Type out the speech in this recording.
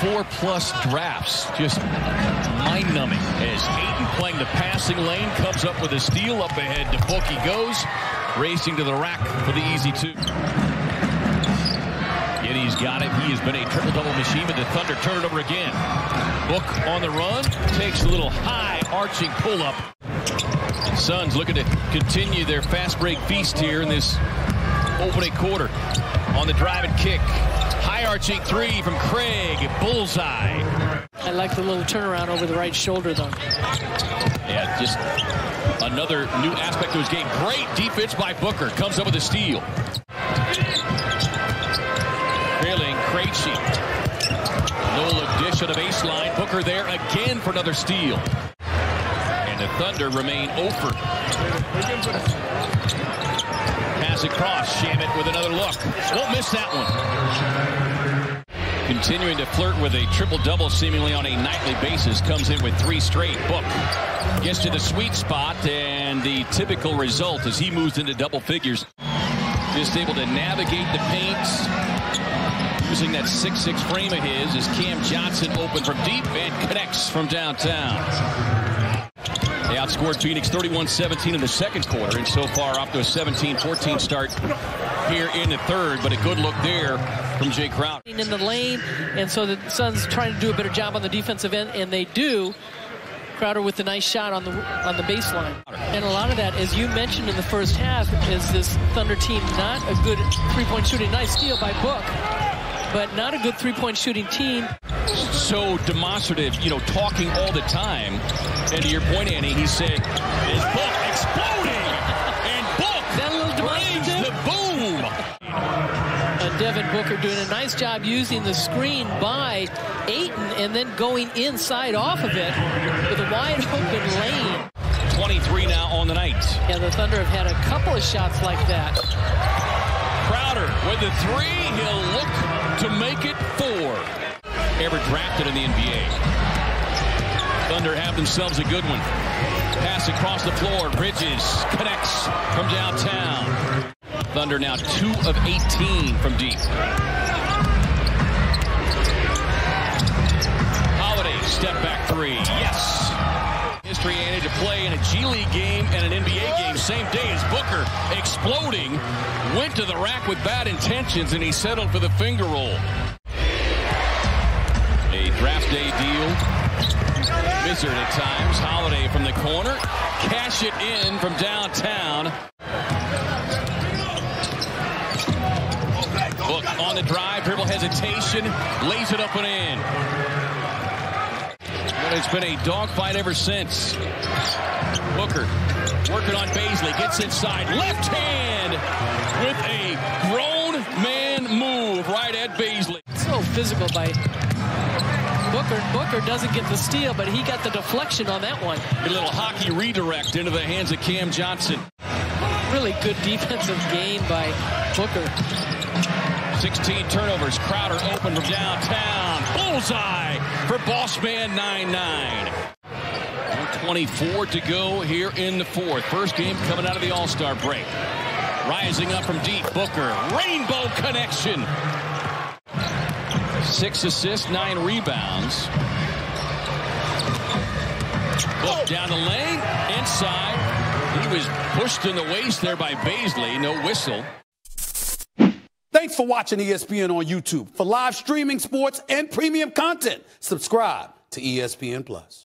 four plus drafts. Just mind numbing as Ayton playing the passing lane comes up with a steal up ahead to Book. He goes racing to the rack for the easy two. Giddey's got it. He has been a triple-double machine, but the Thunder turn it over again. Book on the run, takes a little high arching pull-up. Suns looking to continue their fast break feast here in this opening quarter. On the drive and kick. High arching three from Craig. Bullseye. I like the little turnaround over the right shoulder, though. Yeah, just another new aspect to his game. Great defense by Booker. Comes up with a steal. Trailing Krejci. Nola dish the baseline. Booker there again for another steal. And the Thunder remain over. Pass across. Shamet with another look. Won't miss that one. Continuing to flirt with a triple-double seemingly on a nightly basis. Comes in with three straight. Book gets to the sweet spot and the typical result as he moves into double figures. Just able to navigate the paint using that 6-6 frame of his as Cam Johnson open from deep and connects from downtown. They outscored Phoenix 31-17 in the second quarter and so far off to a 17-14 start here in the third, but a good look there from Jae Crowder. In the lane, and so the Suns trying to do a better job on the defensive end, and they do. Crowder with a nice shot on the on the baseline. And a lot of that, as you mentioned in the first half, is this Thunder team not a good three-point shooting. Nice steal by Book, but not a good three-point shooting team. So demonstrative, you know, talking all the time. And to your point, Annie, he said, "Is Book exploding?" and Book that little brings the boom. Uh, Devin Booker doing a nice job using the screen by Ayton and then going inside off of it with a wide open lane. 23 now on the night. Yeah, the Thunder have had a couple of shots like that. Crowder with the three. He'll look to make it four. Ever drafted in the NBA. Thunder have themselves a good one. Pass across the floor. Bridges connects from downtown. Thunder now 2 of 18 from deep. Holiday step back three. Yes. History Annie to play in a G League game and an NBA game same day as Booker exploding. Went to the rack with bad intentions and he settled for the finger roll. Draft day deal. Wizard at times. Holiday from the corner. Cash it in from downtown. Book on the drive, dribble hesitation, lays it up and in. But it's been a dogfight ever since. Booker working on Bazley, gets inside, left hand with a grown man move right at Bazley. So physical by Booker. Booker doesn't get the steal, but he got the deflection on that one. A little hockey redirect into the hands of Cam Johnson. Really good defensive game by Booker. 16 turnovers. Crowder open from downtown. Bullseye for Bossman 9-9. 24 to go here in the fourth. First game coming out of the All-Star break. Rising up from deep, Booker. Rainbow connection. Six assists, nine rebounds. Down the lane, inside. He was pushed in the waist there by Bazley. No whistle. Thanks for watching ESPN on YouTube. For live streaming sports and premium content, subscribe to ESPN Plus.